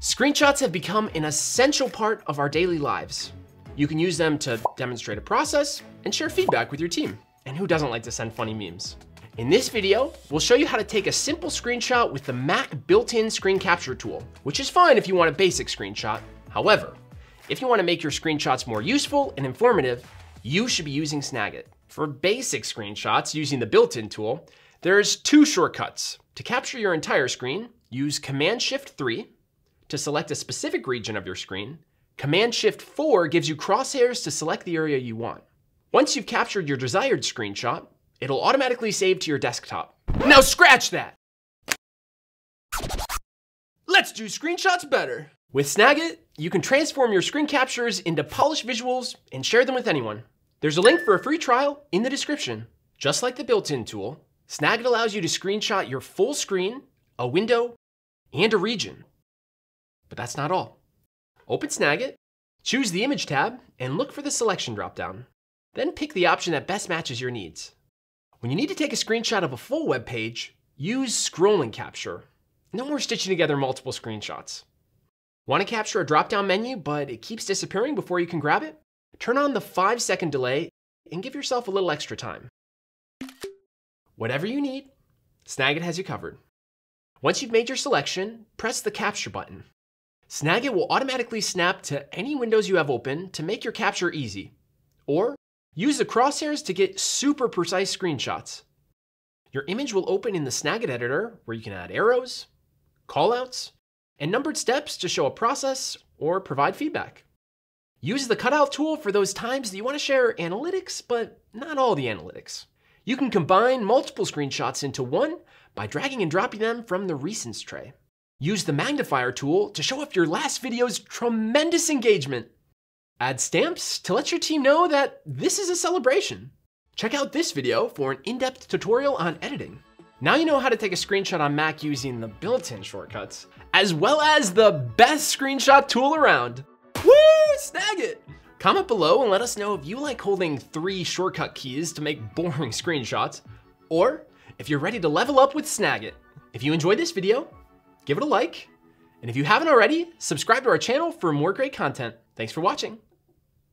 Screenshots have become an essential part of our daily lives. You can use them to demonstrate a process and share feedback with your team. And who doesn't like to send funny memes? In this video, we'll show you how to take a simple screenshot with the Mac built-in screen capture tool, which is fine if you want a basic screenshot. However, if you want to make your screenshots more useful and informative, you should be using Snagit. For basic screenshots using the built-in tool, there's two shortcuts. To capture your entire screen, use Command-Shift-3 to select a specific region of your screen. Command-Shift-4 gives you crosshairs to select the area you want. Once you've captured your desired screenshot, it'll automatically save to your desktop. Now scratch that! Let's do screenshots better! With Snagit, you can transform your screen captures into polished visuals and share them with anyone. There's a link for a free trial in the description. Just like the built-in tool, Snagit allows you to screenshot your full screen, a window, and a region. But that's not all. Open Snagit, choose the Image tab, and look for the Selection dropdown. Then pick the option that best matches your needs. When you need to take a screenshot of a full web page, use Scrolling Capture. No more stitching together multiple screenshots. Want to capture a drop-down menu, but it keeps disappearing before you can grab it? Turn on the 5 second delay and give yourself a little extra time. Whatever you need, Snagit has you covered. Once you've made your selection, press the capture button. Snagit will automatically snap to any windows you have open to make your capture easy. Or use the crosshairs to get super precise screenshots. Your image will open in the Snagit editor where you can add arrows, callouts, and numbered steps to show a process or provide feedback. Use the cutout tool for those times that you want to share analytics, but not all the analytics. You can combine multiple screenshots into one by dragging and dropping them from the recents tray. Use the magnifier tool to show off your last video's tremendous engagement. Add stamps to let your team know that this is a celebration. Check out this video for an in-depth tutorial on editing. Now you know how to take a screenshot on Mac using the built-in shortcuts, as well as the best screenshot tool around. Woo, Snagit! Comment below and let us know if you like holding three shortcut keys to make boring screenshots, or if you're ready to level up with Snagit. If you enjoyed this video, give it a like, and if you haven't already, subscribe to our channel for more great content. Thanks for watching.